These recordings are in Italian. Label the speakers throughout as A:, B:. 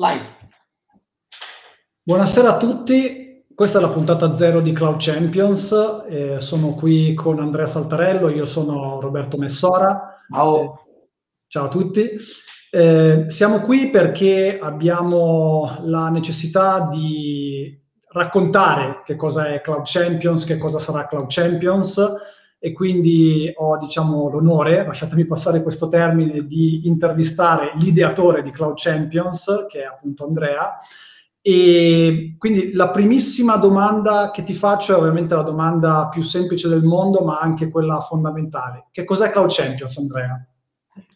A: Live.
B: Buonasera a tutti, questa è la puntata zero di Cloud Champions, eh, sono qui con Andrea Saltarello, io sono Roberto Messora.
A: Ciao.
B: Ciao a tutti. Eh, siamo qui perché abbiamo la necessità di raccontare che cosa è Cloud Champions, che cosa sarà Cloud Champions e quindi ho diciamo, l'onore, lasciatemi passare questo termine, di intervistare l'ideatore di Cloud Champions, che è appunto Andrea. E quindi la primissima domanda che ti faccio è ovviamente la domanda più semplice del mondo, ma anche quella fondamentale. Che cos'è Cloud Champions, Andrea?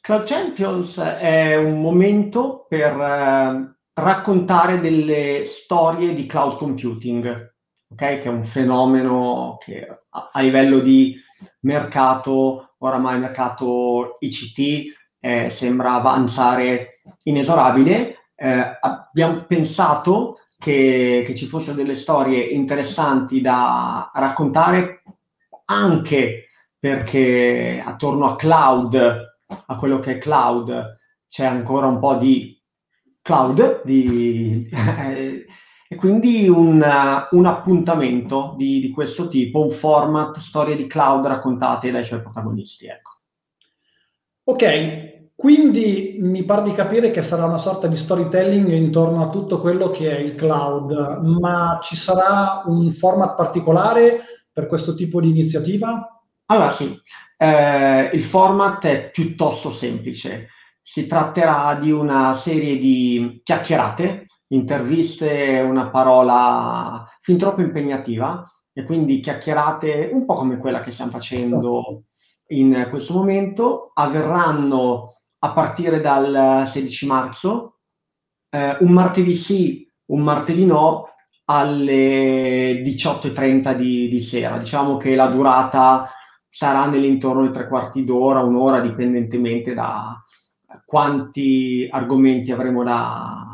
A: Cloud Champions è un momento per eh, raccontare delle storie di cloud computing, okay? che è un fenomeno che a, a livello di mercato, oramai mercato ICT eh, sembra avanzare inesorabile. Eh, abbiamo pensato che, che, ci fossero delle storie interessanti da raccontare anche perché attorno a cloud, a quello che è cloud, c'è ancora un po' di cloud, di, eh, e quindi un, un appuntamento di, di, questo tipo, un format, storie di cloud raccontate dai suoi protagonisti. Ecco.
B: Ok, quindi mi pare di capire che sarà una sorta di storytelling intorno a tutto quello che è il cloud, ma ci sarà un format particolare per questo tipo di iniziativa?
A: Allora sì, eh, il format è piuttosto semplice. Si tratterà di una serie di chiacchierate interviste una parola fin troppo impegnativa e quindi chiacchierate un po' come quella che stiamo facendo in questo momento avverranno a partire dal 16 marzo, eh, un martedì sì, un martedì no, alle 18.30 di, di, sera. Diciamo che la durata sarà nell'intorno di tre quarti d'ora, un'ora, dipendentemente da quanti argomenti avremo da,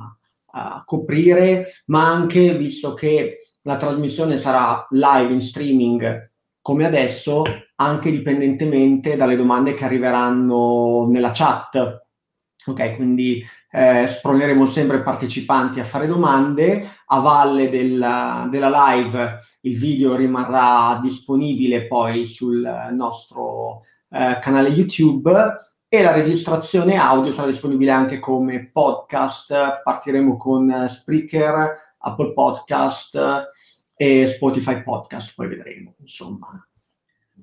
A: a coprire, ma anche visto che la trasmissione sarà live in streaming come adesso, anche dipendentemente dalle domande che arriveranno nella chat. Ok, quindi eh, sproneremo sempre i partecipanti a fare domande. A valle della, della live il video rimarrà disponibile poi sul nostro eh, canale YouTube e la registrazione audio sarà disponibile anche come podcast. Partiremo con Spreaker, Apple Podcast e Spotify Podcast, poi vedremo, insomma.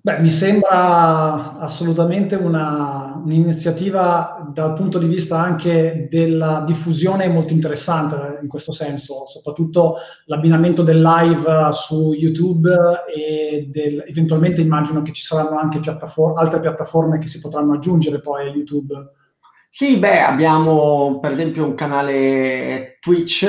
B: Beh, mi sembra assolutamente una, un'iniziativa dal punto di vista anche della diffusione molto interessante in questo senso, soprattutto l'abbinamento del live su YouTube e del, eventualmente immagino che ci saranno anche piattafor- altre piattaforme che si potranno aggiungere poi a YouTube.
A: Sì, beh, abbiamo per esempio un canale Twitch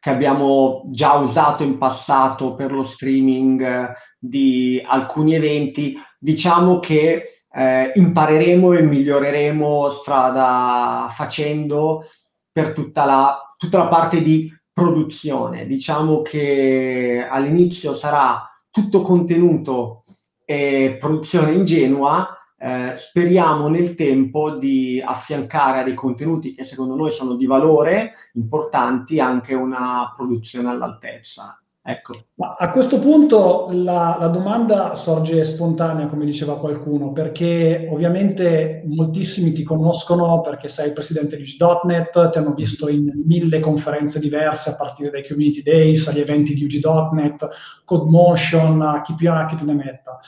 A: che abbiamo già usato in passato per lo streaming di alcuni eventi, diciamo che eh, impareremo e miglioreremo strada facendo per tutta la, tutta la parte di produzione. Diciamo che all'inizio sarà tutto contenuto e produzione ingenua, eh, speriamo nel tempo di affiancare a dei contenuti che secondo noi sono di valore importanti anche una produzione all'altezza. Ecco.
B: A questo punto la, la, domanda sorge spontanea, come diceva qualcuno, perché ovviamente moltissimi ti conoscono perché sei il presidente di UG.NET, ti hanno visto in mille conferenze diverse a partire dai Community Days, agli eventi di UG.NET, CodeMotion, chi più ha, chi più ne metta.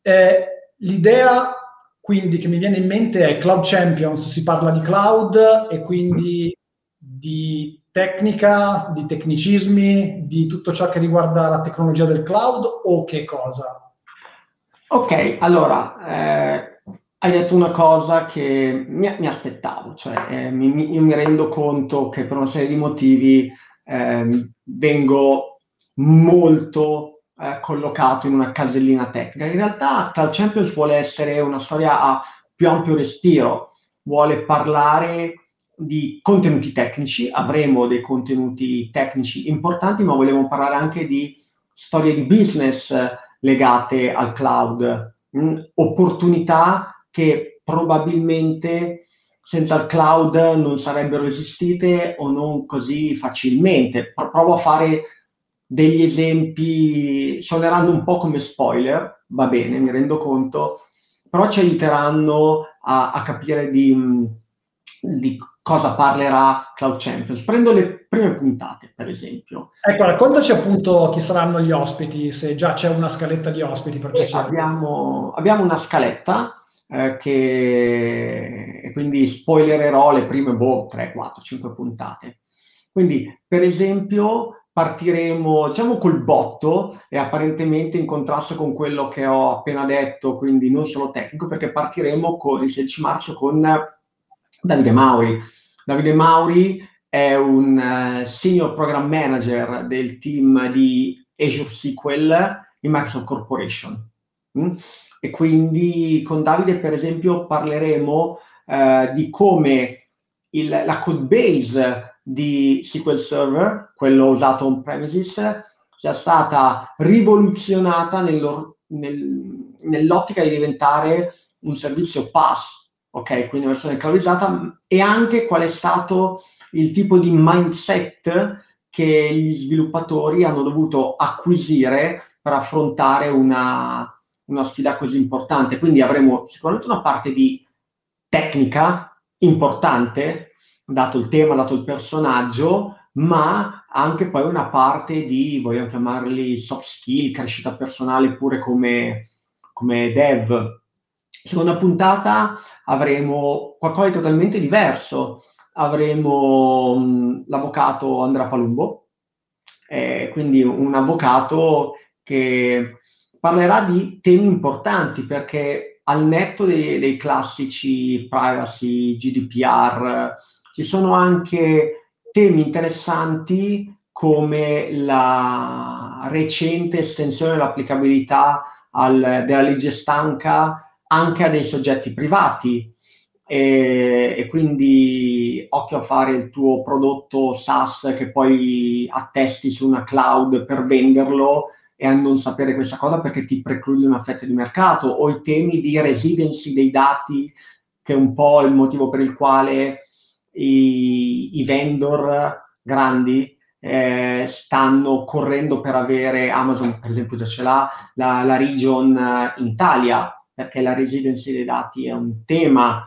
B: Eh, l'idea quindi che mi viene in mente è Cloud Champions, si parla di cloud e quindi di tecnica, di tecnicismi, di tutto ciò che riguarda la tecnologia del cloud o che cosa?
A: Ok, allora, eh, hai detto una cosa che mi, mi aspettavo, cioè eh, mi, io mi rendo conto che per una serie di motivi eh, vengo molto eh, collocato in una casellina tecnica. In realtà Cloud Champions vuole essere una storia a più ampio respiro, vuole parlare di contenuti tecnici, avremo dei contenuti tecnici importanti, ma volevo parlare anche di storie di business legate al cloud, mh, mm, opportunità che probabilmente senza il cloud non sarebbero esistite o non così facilmente. Provo a fare degli esempi, suoneranno un po' come spoiler, va bene, mi rendo conto, però ci aiuteranno a, a capire di, di, cosa parlerà Cloud Champions. Prendo le prime puntate, per esempio.
B: Ecco, raccontaci appunto chi saranno gli ospiti, se già c'è una scaletta di ospiti.
A: Perché abbiamo, abbiamo una scaletta eh, che quindi spoilererò le prime boh, 3, 4, 5 puntate. Quindi, per esempio, partiremo, diciamo, col botto e apparentemente in contrasto con quello che ho appena detto, quindi non solo tecnico, perché partiremo con, il 16 marzo con Davide Mauri. Davide Mauri è un uh, senior program manager del team di Azure SQL in Microsoft Corporation. Mm? E quindi con Davide, per esempio, parleremo eh, di come il, la code base di SQL Server, quello usato on premises, sia stata rivoluzionata nel, nell'ottica di diventare un servizio PaaS, ok? Quindi una versione cloudizzata, e anche qual è stato il tipo di mindset che gli sviluppatori hanno dovuto acquisire per affrontare una, una sfida così importante. Quindi avremo sicuramente una parte di tecnica importante, dato il tema, dato il personaggio, ma anche poi una parte di, vogliamo chiamarli soft skill, crescita personale pure come, come dev. Seconda puntata avremo qualcosa di totalmente diverso. Avremo mh, l'avvocato Andrea Palumbo, eh, quindi un avvocato che parlerà di temi importanti perché al netto dei, dei classici privacy, GDPR, ci sono anche temi interessanti come la recente estensione dell'applicabilità al, della legge stanca anche a dei soggetti privati. E, e, quindi occhio a fare il tuo prodotto SaaS che poi attesti su una cloud per venderlo e a non sapere questa cosa perché ti precludi una fetta di mercato, o i temi di residency dei dati, che è un po' il motivo per il quale i, i vendor grandi eh, stanno correndo per avere Amazon, per esempio, già ce l'ha, la, la region in Italia, perché la residency dei dati è un tema.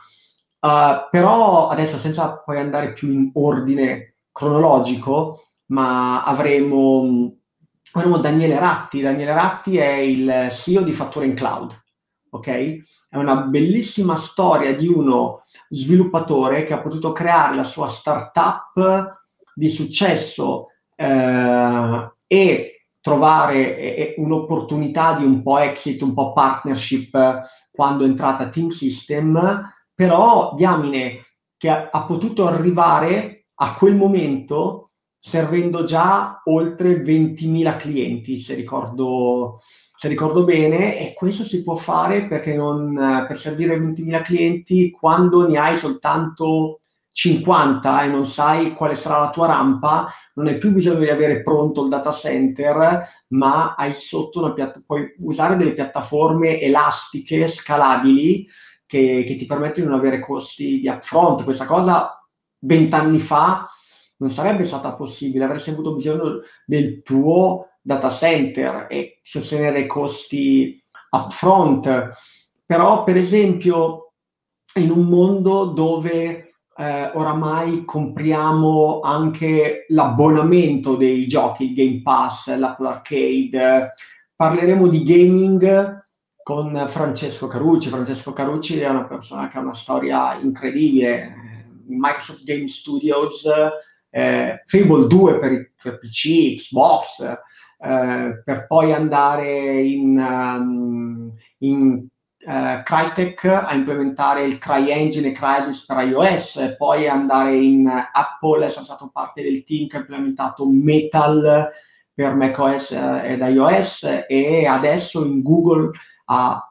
A: Uh, però adesso senza poi andare più in ordine cronologico, ma avremo avremo Daniele Ratti. Daniele Ratti è il CEO di Fattura in Cloud. Ok? È una bellissima storia di uno sviluppatore che ha potuto creare la sua startup di successo eh, e trovare eh, un'opportunità di un po' exit, un po' partnership quando è entrata Team System, però diamine che ha, ha potuto arrivare a quel momento servendo già oltre 20.000 clienti, se ricordo, se ricordo bene, e questo si può fare perché non, per servire 20.000 clienti, quando ne hai soltanto 50 e non sai quale sarà la tua rampa, non hai più bisogno di avere pronto il data center, ma hai sotto una piattaforma, puoi usare delle piattaforme elastiche, scalabili, che, che ti permettono di non avere costi di upfront. Questa cosa vent'anni fa non sarebbe stata possibile, avresti avuto bisogno del tuo data center e sostenere i costi upfront. Però, per esempio, in un mondo dove eh, oramai compriamo anche l'abbonamento dei giochi, il Game Pass, l'Apple Arcade, parleremo di gaming con Francesco Carucci. Francesco Carucci è una persona che ha una storia incredibile. Microsoft Game Studios eh, Fable 2 per, per PC, Xbox, eh, per poi andare in, um, in uh, Crytek a implementare il CryEngine e Crysis per iOS, poi andare in Apple, essere stato parte del team che ha implementato Metal per macOS eh, ed iOS e adesso in Google a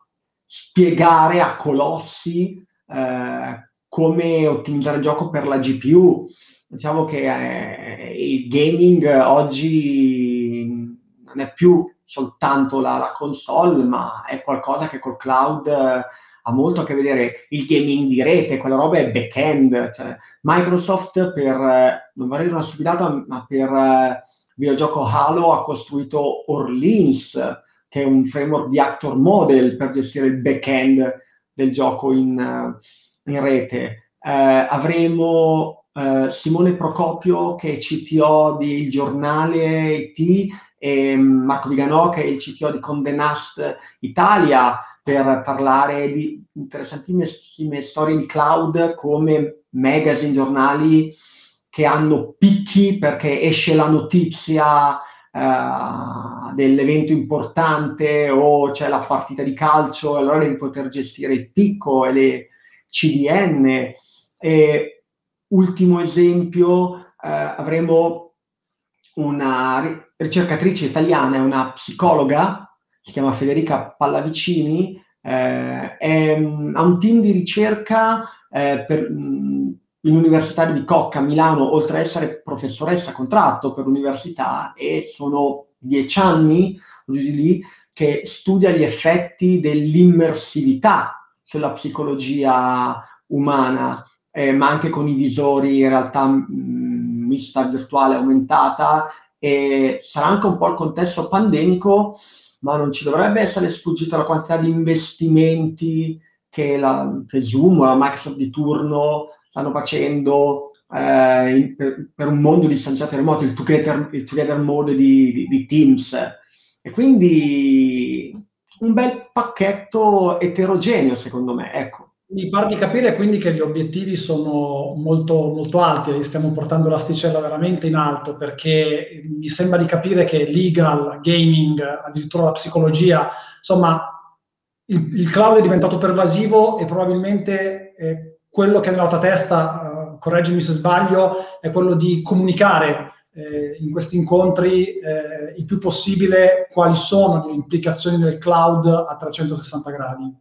A: spiegare a colossi eh, come ottimizzare il gioco per la GPU diciamo che eh, il gaming oggi non è più soltanto la, la, console, ma è qualcosa che col cloud ha molto a che vedere il gaming di rete, quella roba è back-end. Cioè, Microsoft per, non vorrei una stupidata, ma per eh, videogioco Halo ha costruito Orleans, che è un framework di actor model per gestire il back-end del gioco in, uh, in rete. Uh, avremo uh, Simone Procopio, che è CTO del giornale IT, e Marco Viganò, che è il CTO di Conde Nast Italia, per parlare di interessantissime storie di cloud come magazine, giornali che hanno picchi perché esce la notizia uh, dell'evento importante o c'è la partita di calcio, e allora devi poter gestire il picco e le CDN. E, ultimo esempio, uh, avremo una ricercatrice italiana, una psicologa si chiama Federica Pallavicini, eh, è, ha un team di ricerca eh, per, in Università di Bicocca a Milano, oltre ad essere professoressa a contratto per l'università, e sono dieci anni lì, che studia gli effetti dell'immersività sulla psicologia umana, eh, ma anche con i visori in realtà mh, mista virtuale aumentata e sarà anche un po' il contesto pandemico ma non ci dovrebbe essere sfuggita la quantità di investimenti che la che Zoom o la Microsoft di turno stanno facendo eh, in, per, per, un mondo distanziato e remoto, il together, il together mode di, di, di Teams. E quindi un bel pacchetto eterogeneo, secondo me. Ecco.
B: Mi pare di capire quindi che gli obiettivi sono molto, molto alti, stiamo portando l'asticella veramente in alto perché mi sembra di capire che legal, gaming, addirittura la psicologia, insomma il, il cloud è diventato pervasivo e probabilmente eh, quello che è nella tua testa, uh, correggimi se sbaglio, è quello di comunicare eh, in questi incontri eh, il più possibile quali sono le implicazioni del cloud a 360 gradi.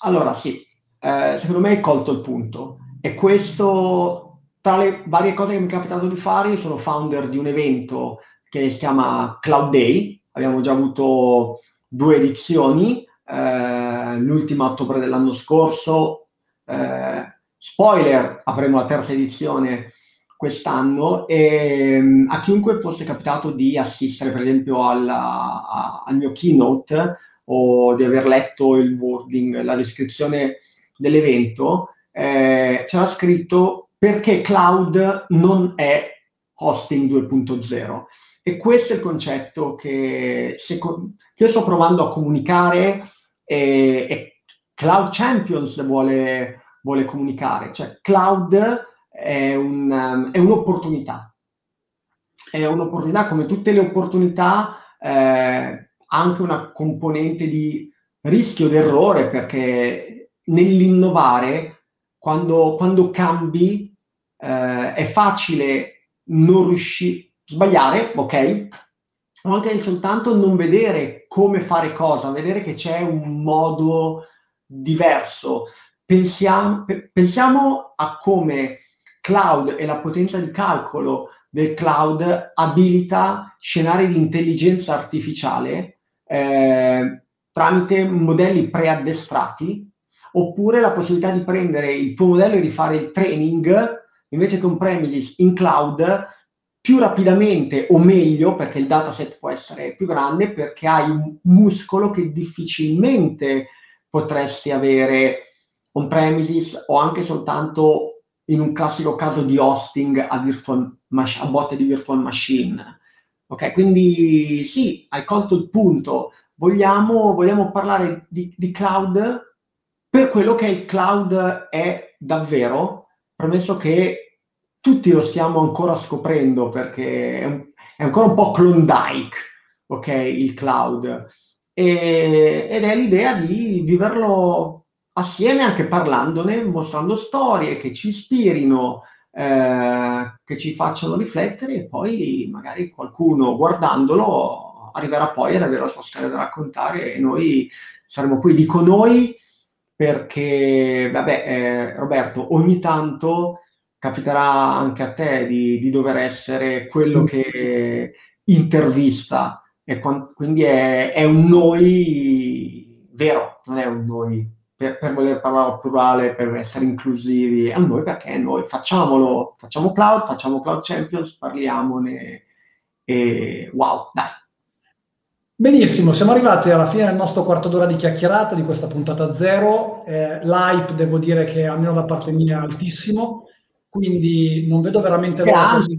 A: Allora sì, eh, secondo me hai colto il punto. E questo, tra le varie cose che mi è capitato di fare, sono founder di un evento che si chiama Cloud Day, abbiamo già avuto due edizioni, eh, l'ultima a ottobre dell'anno scorso, eh, spoiler, avremo la terza edizione quest'anno. E um, a chiunque fosse capitato di assistere per esempio alla, a, al mio keynote o di aver letto il wording, la descrizione dell'evento eh, c'era scritto perché cloud non è hosting 2.0 e questo è il concetto che, seco- che io sto provando a comunicare e, e Cloud Champions vuole, vuole, comunicare, cioè cloud è, un, è, un'opportunità, è un'opportunità come tutte le opportunità, eh, anche una componente di rischio d'errore perché nell'innovare, quando, quando cambi, eh, è facile non riuscire, sbagliare, ok? O anche soltanto non vedere come fare cosa, vedere che c'è un modo diverso. Pensiamo, pensiamo a come cloud e la potenza di calcolo del cloud abilita scenari di intelligenza artificiale eh, tramite modelli preaddestrati oppure la possibilità di prendere il tuo modello e rifare il training invece che un premises in cloud più rapidamente o meglio, perché il dataset può essere più grande, perché hai un muscolo che difficilmente potresti avere on premises o anche soltanto in un classico caso di hosting a, virtual, a botte di virtual machine. Ok, quindi sì, hai colto il punto. Vogliamo, vogliamo parlare di, di cloud per quello che il cloud è davvero, premesso che tutti lo stiamo ancora scoprendo perché è, un, è ancora un po' Klondike, ok, il cloud. E, ed è l'idea di viverlo assieme anche parlandone, mostrando storie che ci ispirino, eh, che ci facciano riflettere e poi magari qualcuno guardandolo arriverà poi ad avere la sua storia da raccontare e noi saremo qui. Dico noi perché, vabbè, eh, Roberto, ogni tanto capiterà anche a te di, di dover essere quello che intervista, e quindi è, è, un noi vero, non è un noi. Per, per, voler parlare al plurale, per essere inclusivi, a noi perché noi. Facciamolo, facciamo cloud, facciamo cloud champions, parliamone e wow, dai.
B: Benissimo, siamo arrivati alla fine del nostro quarto d'ora di chiacchierata di questa puntata zero. Eh, l'hype devo dire che almeno da parte mia è altissimo, quindi non vedo veramente l'ora. Di...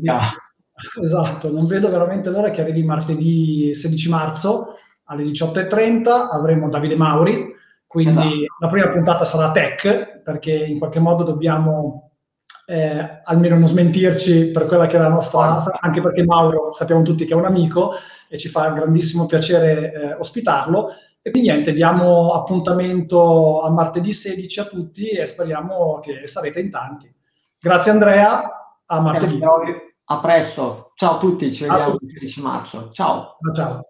B: Esatto, non vedo veramente l'ora che arrivi martedì 16 marzo alle 18.30, avremo Davide Mauri, quindi esatto. la prima puntata sarà tech, perché in qualche modo dobbiamo eh, almeno non smentirci per quella che è la nostra, anche perché Mauro sappiamo tutti che è un amico e ci fa grandissimo piacere eh, ospitarlo. E quindi niente, diamo appuntamento a martedì 16 a tutti e speriamo che sarete in tanti. Grazie Andrea, a martedì.
A: A presto, ciao a tutti, ci vediamo il 16 marzo. Ciao.
B: Ciao. ciao.